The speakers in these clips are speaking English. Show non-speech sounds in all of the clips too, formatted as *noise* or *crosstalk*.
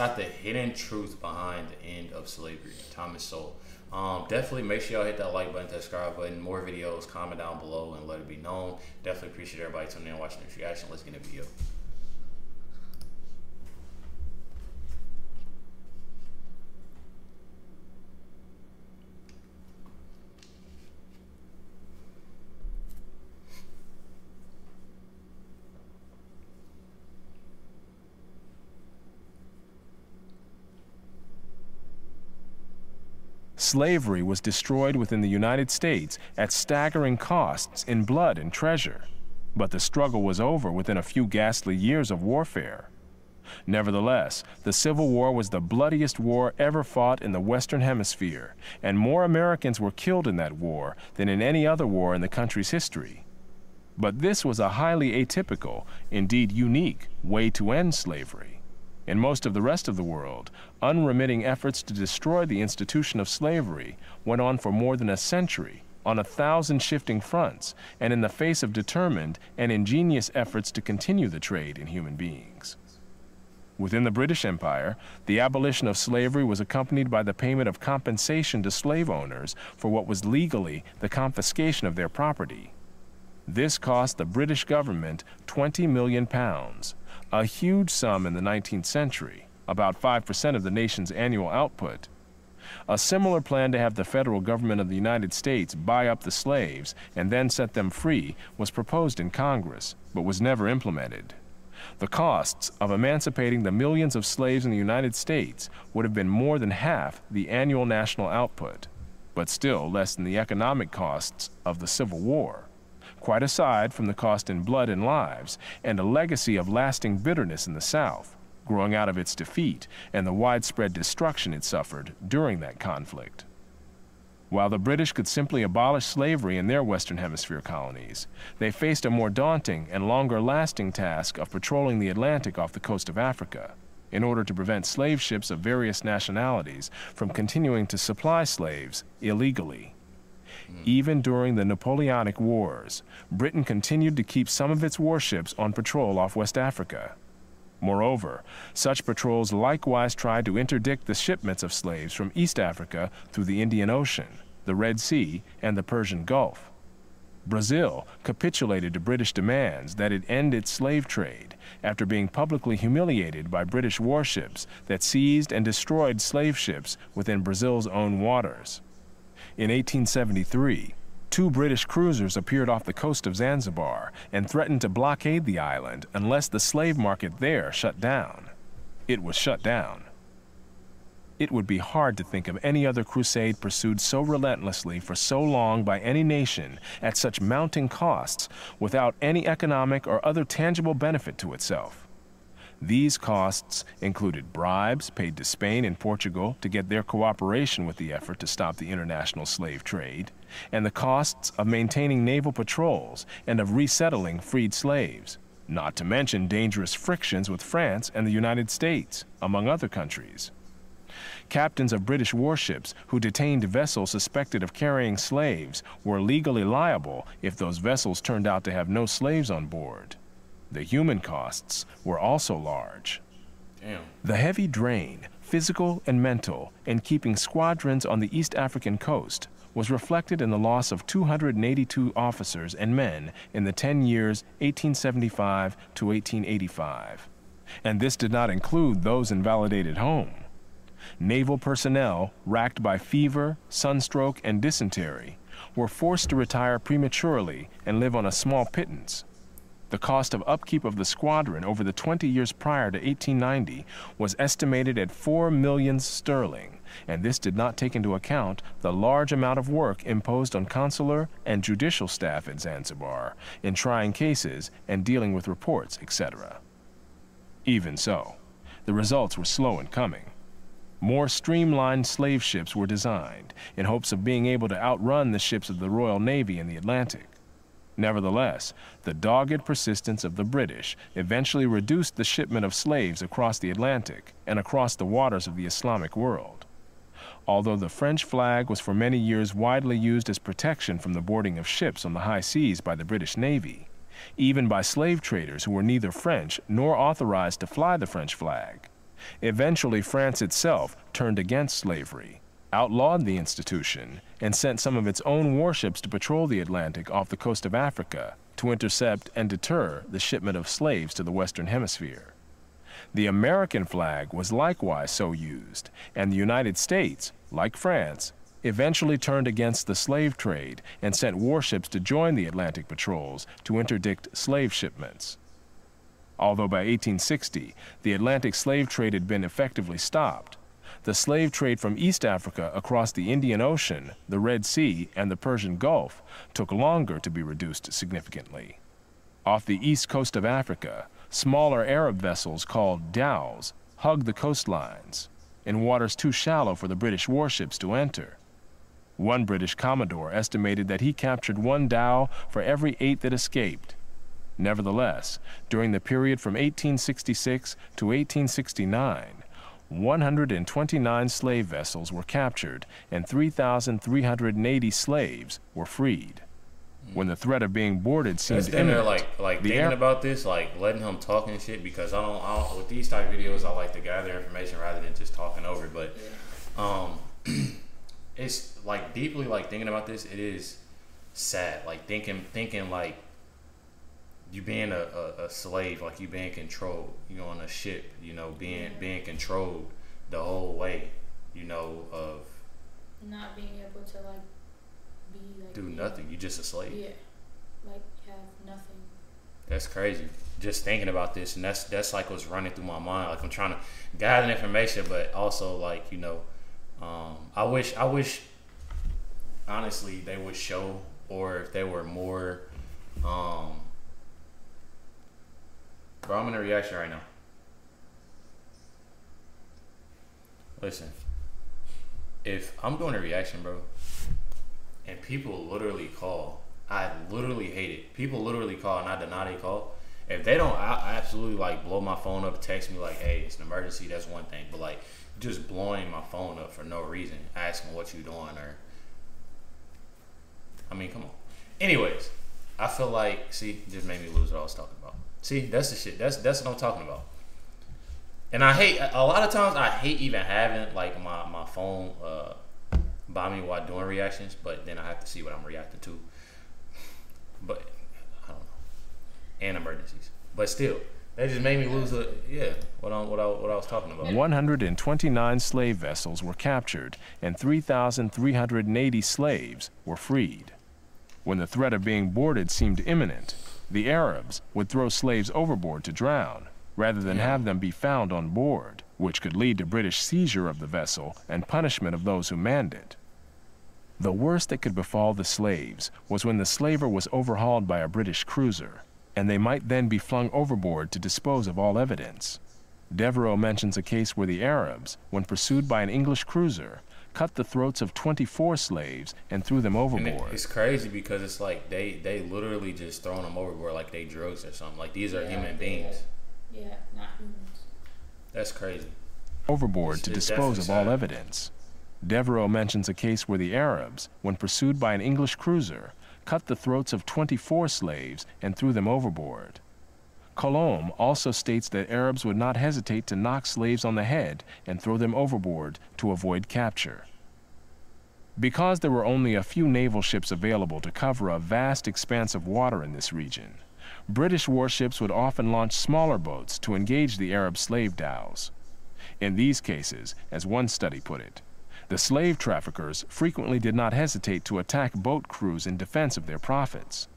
got the hidden truth behind the end of slavery. Thomas Sowell. Um, definitely make sure y'all hit that like button, that subscribe button, more videos, comment down below, and let it be known. Definitely appreciate everybody tuning in and watching this reaction. Let's get the video. Slavery was destroyed within the United States at staggering costs in blood and treasure. But the struggle was over within a few ghastly years of warfare. Nevertheless, the Civil War was the bloodiest war ever fought in the Western Hemisphere, and more Americans were killed in that war than in any other war in the country's history. But this was a highly atypical, indeed unique, way to end slavery. In most of the rest of the world, unremitting efforts to destroy the institution of slavery went on for more than a century on a thousand shifting fronts and in the face of determined and ingenious efforts to continue the trade in human beings. Within the British Empire, the abolition of slavery was accompanied by the payment of compensation to slave owners for what was legally the confiscation of their property. This cost the British government 20 million pounds, a huge sum in the 19th century, about 5% of the nation's annual output. A similar plan to have the federal government of the United States buy up the slaves and then set them free was proposed in Congress, but was never implemented. The costs of emancipating the millions of slaves in the United States would have been more than half the annual national output, but still less than the economic costs of the Civil War quite aside from the cost in blood and lives, and a legacy of lasting bitterness in the South, growing out of its defeat and the widespread destruction it suffered during that conflict. While the British could simply abolish slavery in their Western Hemisphere colonies, they faced a more daunting and longer-lasting task of patrolling the Atlantic off the coast of Africa in order to prevent slave ships of various nationalities from continuing to supply slaves illegally. Mm. Even during the Napoleonic Wars, Britain continued to keep some of its warships on patrol off West Africa. Moreover, such patrols likewise tried to interdict the shipments of slaves from East Africa through the Indian Ocean, the Red Sea, and the Persian Gulf. Brazil capitulated to British demands that it end its slave trade after being publicly humiliated by British warships that seized and destroyed slave ships within Brazil's own waters. In 1873, two British cruisers appeared off the coast of Zanzibar and threatened to blockade the island unless the slave market there shut down. It was shut down. It would be hard to think of any other crusade pursued so relentlessly for so long by any nation at such mounting costs without any economic or other tangible benefit to itself. These costs included bribes paid to Spain and Portugal to get their cooperation with the effort to stop the international slave trade, and the costs of maintaining naval patrols and of resettling freed slaves, not to mention dangerous frictions with France and the United States, among other countries. Captains of British warships who detained vessels suspected of carrying slaves were legally liable if those vessels turned out to have no slaves on board. The human costs were also large. Damn. The heavy drain, physical and mental, in keeping squadrons on the East African coast was reflected in the loss of 282 officers and men in the 10 years 1875 to 1885. And this did not include those invalidated home. Naval personnel, racked by fever, sunstroke, and dysentery, were forced to retire prematurely and live on a small pittance. The cost of upkeep of the squadron over the 20 years prior to 1890 was estimated at 4 millions sterling, and this did not take into account the large amount of work imposed on consular and judicial staff at Zanzibar in trying cases and dealing with reports, etc. Even so, the results were slow in coming. More streamlined slave ships were designed in hopes of being able to outrun the ships of the Royal Navy in the Atlantic. Nevertheless, the dogged persistence of the British eventually reduced the shipment of slaves across the Atlantic and across the waters of the Islamic world. Although the French flag was for many years widely used as protection from the boarding of ships on the high seas by the British Navy, even by slave traders who were neither French nor authorized to fly the French flag, Eventually, France itself turned against slavery, outlawed the institution, and sent some of its own warships to patrol the Atlantic off the coast of Africa to intercept and deter the shipment of slaves to the Western Hemisphere. The American flag was likewise so used, and the United States, like France, eventually turned against the slave trade and sent warships to join the Atlantic patrols to interdict slave shipments. Although by 1860 the Atlantic slave trade had been effectively stopped, the slave trade from East Africa across the Indian Ocean, the Red Sea, and the Persian Gulf took longer to be reduced significantly. Off the east coast of Africa, smaller Arab vessels called dhows hugged the coastlines in waters too shallow for the British warships to enter. One British commodore estimated that he captured one dhow for every eight that escaped. Nevertheless, during the period from 1866 to 1869, 129 slave vessels were captured and 3,380 slaves were freed. When the threat of being boarded seemed in there imminent, like like the thinking about this, like letting him talk and shit because I don't, I don't with these type videos I like to gather information rather than just talking over it. But um *clears throat* it's like deeply like thinking about this, it is sad. Like thinking thinking like you being a, a, a slave, like you being controlled, you know, on a ship, you know, being being controlled the whole way, you know, of not being able to like be like do nothing. You just a slave. Yeah, like have nothing. That's crazy. Just thinking about this, and that's that's like what's running through my mind. Like I'm trying to gather information, but also like you know, um, I wish I wish honestly they would show, or if they were more. Um, bro, I'm in a reaction right now. Listen, if I'm doing a reaction, bro, and people literally call. I literally hate it. People literally call and I deny they call. If they don't I absolutely like blow my phone up, text me like, hey, it's an emergency, that's one thing. But like just blowing my phone up for no reason, asking what you doing or I mean, come on. Anyways, I feel like see, just made me lose what I was talking about. See, that's the shit. That's that's what I'm talking about. And I hate a lot of times I hate even having like my, my phone uh by me while doing reactions, but then I have to see what I'm reacting to. But I don't know. And emergencies. But still, that just made me lose a yeah, what I what I what I was talking about. 129 slave vessels were captured and 3,380 slaves were freed. When the threat of being boarded seemed imminent, the Arabs would throw slaves overboard to drown rather than have them be found on board, which could lead to British seizure of the vessel and punishment of those who manned it. The worst that could befall the slaves was when the slaver was overhauled by a British cruiser, and they might then be flung overboard to dispose of all evidence. Devereux mentions a case where the Arabs, when pursued by an English cruiser, cut the throats of 24 slaves and threw them And it, overboard. it's crazy because it's like they they literally just throwing them overboard like they drugs or something. Like these are Yeah, human beings. Yeah, not humans. That's crazy. overboard It's- to it's dispose of all sad. evidence. Devereux mentions a case where the Arabs, when pursued by an English cruiser, cut the throats of 24 slaves and threw them overboard. Colomb also states that Arabs would not hesitate to knock slaves on the head and throw them overboard to avoid capture. Because there were only a few naval ships available to cover a vast expanse of water in this region, British warships would often launch smaller boats to engage the Arab slave dhows. In these cases, as one study put it, the slave traffickers frequently did not hesitate to attack boat crews in defense of their profits.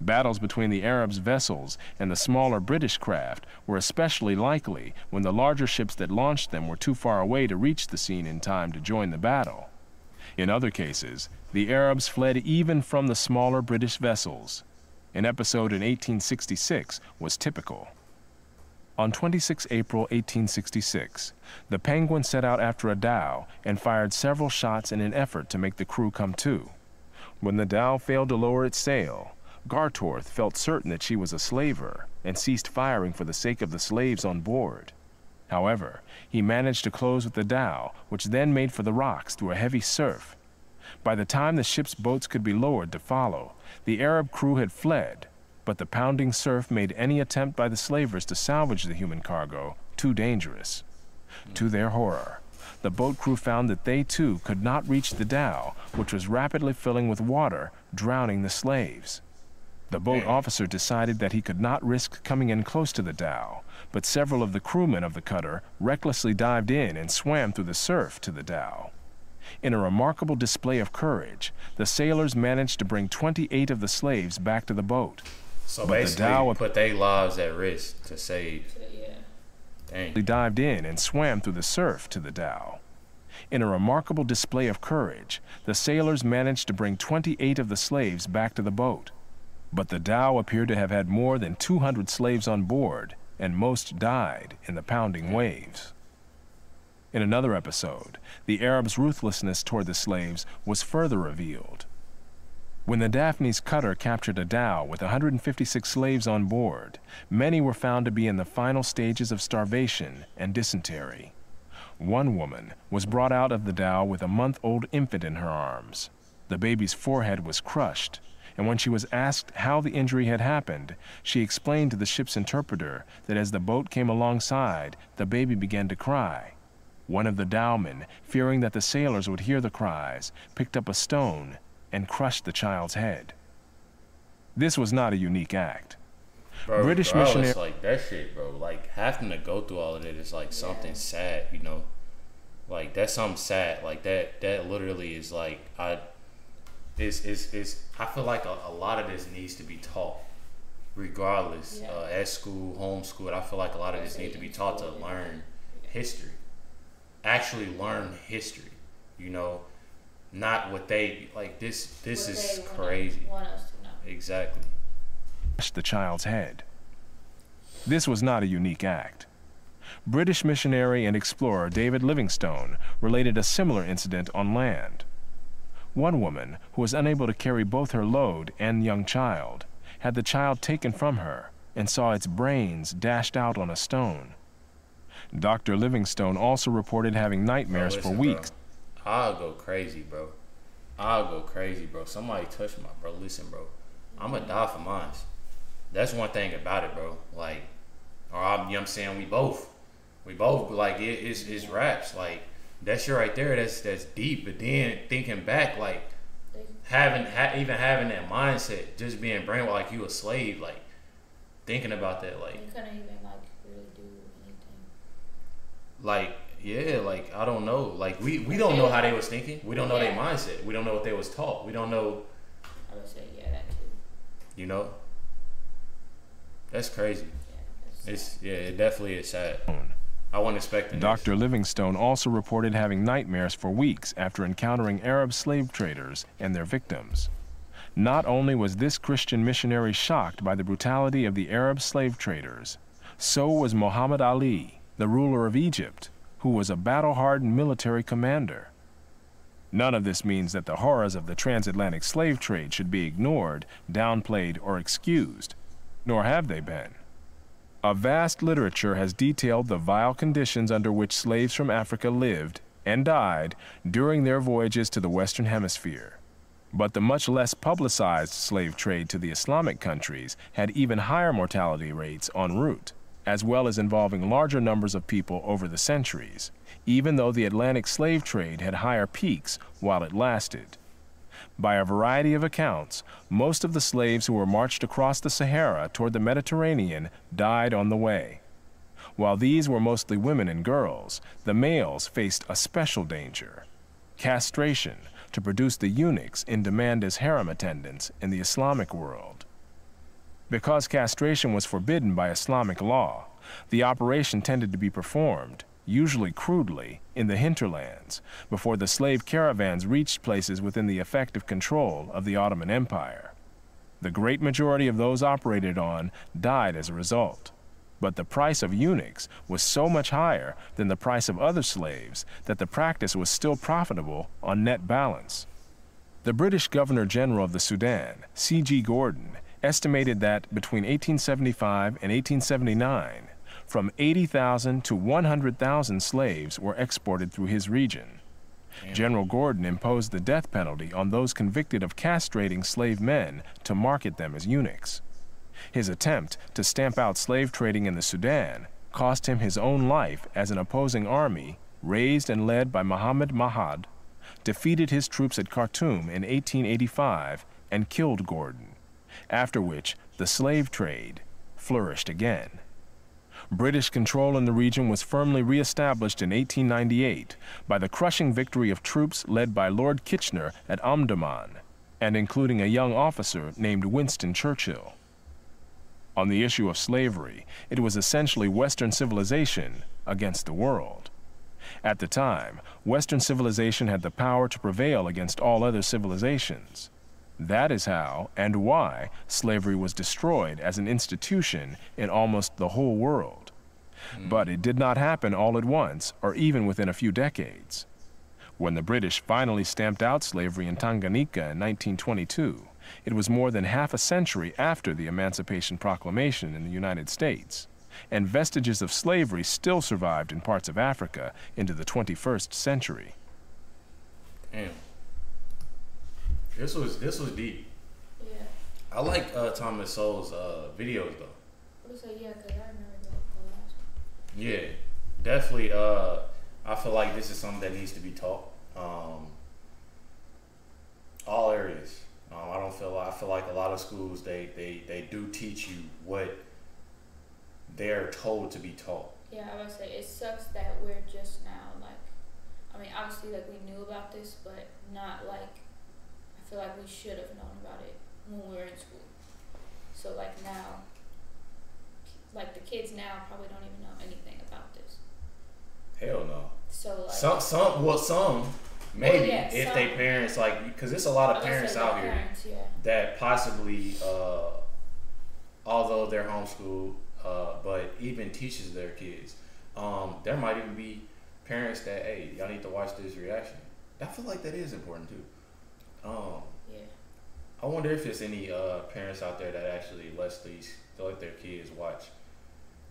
Battles between the Arabs' vessels and the smaller British craft were especially likely when the larger ships that launched them were too far away to reach the scene in time to join the battle. In other cases, the Arabs fled even from the smaller British vessels. An episode in 1866 was typical. On 26 April 1866, the Penguin set out after a dhow and fired several shots in an effort to make the crew come to. When the dhow failed to lower its sail, Garforth felt certain that she was a slaver and ceased firing for the sake of the slaves on board. However, he managed to close with the dhow, which then made for the rocks through a heavy surf. By the time the ship's boats could be lowered to follow, the Arab crew had fled, but the pounding surf made any attempt by the slavers to salvage the human cargo too dangerous. To their horror, the boat crew found that they too could not reach the dhow, which was rapidly filling with water, drowning the slaves. The boat officer decided that he could not risk coming in close to the dhow, but several of the crewmen of the cutter recklessly dived in and swam through the surf to the dhow. In a remarkable display of courage, the sailors managed to bring 28 of the slaves back to the boat. So But the basically, Dow- put their lives at risk to save. Yeah. Dang. They dived in and swam through the surf to the dhow. In a remarkable display of courage, the sailors managed to bring 28 of the slaves back to the boat. But the dhow appeared to have had more than 200 slaves on board, and most died in the pounding waves. In another episode, the Arabs' ruthlessness toward the slaves was further revealed. When the Daphne's cutter captured a dhow with 156 slaves on board, many were found to be in the final stages of starvation and dysentery. One woman was brought out of the dhow with a month old infant in her arms. The baby's forehead was crushed, and when she was asked how the injury had happened, she explained to the ship's interpreter that as the boat came alongside, the baby began to cry. One of the dhowmen, fearing that the sailors would hear the cries, picked up a stone and crushed the child's head. This was not a unique act. Bro, British bro, missionary- It's like that shit, bro. Like having to go through all of it is like something sad, you know. Like that's something sad. Like that. That literally is like I. Is is is. I feel like a, a lot of this needs to be taught, regardless. Yeah. Uh, at school, homeschooled. I feel like a lot of this needs to be taught to learn history. Actually, learn history. You know, not what they like. This this What is they crazy. Want us to know. Exactly. the child's head. This was not a unique act. British missionary and explorer David Livingstone related a similar incident on land. One woman, who was unable to carry both her load and young child, had the child taken from her and saw its brains dashed out on a stone. Dr. Livingstone also reported having Bro, nightmares for listen, bro. weeks. I'll go crazy, bro. I'll go crazy, bro. Somebody touched my bro. Listen, bro. I'm gonna die for mine. That's one thing about it, bro. Like, or I'm, you know what I'm saying? We both, we both like it, it's, it's raps. Like that shit right there. That's that's deep. But then thinking back, like having ha- even having that mindset, just being brainwashed like you a slave, like thinking about that, like you couldn't even like really do anything. like yeah like i don't know. Like we we don't know how they was thinking. We don't know their mindset. We don't know what they was taught. We don't know I would say yeah, that too. you know? That's crazy. Yeah, that's it's yeah it definitely is sad i wasn't expecting Dr. Livingstone also reported having nightmares for weeks after encountering Arab slave traders and their victims. Not only was this Christian missionary shocked by the brutality of the Arab slave traders, so was Muhammad Ali, the ruler of Egypt, who was a battle hardened military commander. None of this means that the horrors of the transatlantic slave trade should be ignored, downplayed, or excused, nor have they been. A vast literature has detailed the vile conditions under which slaves from Africa lived and died during their voyages to the Western Hemisphere. But the much less publicized slave trade to the Islamic countries had even higher mortality rates en route, as well as involving larger numbers of people over the centuries, even though the Atlantic slave trade had higher peaks while it lasted. By a variety of accounts, most of the slaves who were marched across the Sahara toward the Mediterranean died on the way. While these were mostly women and girls, the males faced a special danger castration to produce the eunuchs in demand as harem attendants in the Islamic world. Because castration was forbidden by Islamic law, the operation tended to be performed, usually crudely, in the hinterlands, before the slave caravans reached places within the effective control of the Ottoman Empire. The great majority of those operated on died as a result. But the price of eunuchs was so much higher than the price of other slaves that the practice was still profitable on net balance. The British Governor General of the Sudan, C.G. Gordon, estimated that between 1875 and 1879, from 80,000 to 100,000 slaves were exported through his region. General Gordon imposed the death penalty on those convicted of castrating slave men to market them as eunuchs. His attempt to stamp out slave trading in the Sudan cost him his own life as an opposing army, raised and led by Muhammad Ahmad, defeated his troops at Khartoum in 1885 and killed Gordon, after which the slave trade flourished again. British control in the region was firmly reestablished in 1898 by the crushing victory of troops led by Lord Kitchener at Omdurman and including a young officer named Winston Churchill. On the issue of slavery, it was essentially Western civilization against the world. At the time, Western civilization had the power to prevail against all other civilizations. That is how and why slavery was destroyed as an institution in almost the whole world. Mm. But it did not happen all at once or even within a few decades. When the British finally stamped out slavery in Tanganyika in 1922, it was more than half a century after the Emancipation Proclamation in the United States, and vestiges of slavery still survived in parts of Africa into the 21st century. Damn. This was this was deep. Yeah. I like uh, Thomas Sowell's uh, videos though. What is that? Yeah, cause I remember the, the last one. Yeah, definitely. Uh, I feel like this is something that needs to be taught. Um, all areas. Um, I don't feel. I feel like a lot of schools they they they do teach you what they're told to be taught. Yeah, I would say it sucks that we're just now like. I mean, obviously, like we knew about this, but not like feel like we should have known about it when we were in school. So like now, like the kids now probably don't even know anything about this. Hell no. So like some some well some maybe well, yeah, if some, they parents like because there's a lot of parents out here parents, yeah. that possibly uh, although they're homeschooled uh, but even teaches their kids um, there might even be parents that hey y'all need to watch this reaction I feel like that is important too um, yeah. I wonder if there's any uh, parents out there that actually lets these let their kids watch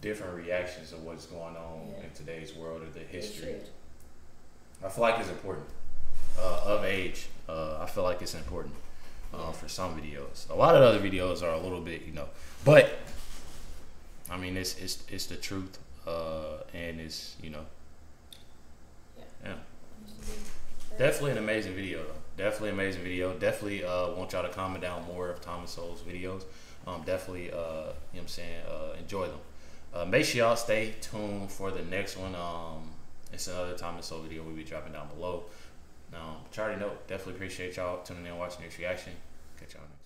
different reactions of what's going on yeah. in today's world or the history. I feel like it's important. Uh, of age, uh, I feel like it's important uh, yeah. for some videos. A lot of other videos are a little bit, you know, but I mean, it's it's it's the truth, uh, and it's you know, yeah. yeah. Definitely an amazing video though. Definitely amazing video. Definitely uh, want y'all to comment down more of Thomas Sowell's videos. Um, definitely, uh, you know what I'm saying, uh, enjoy them. Uh, make sure y'all stay tuned for the next one. Um, it's another Thomas Sowell video we'll be dropping down below. Um, but already know, definitely appreciate y'all tuning in, watching this reaction. Catch y'all.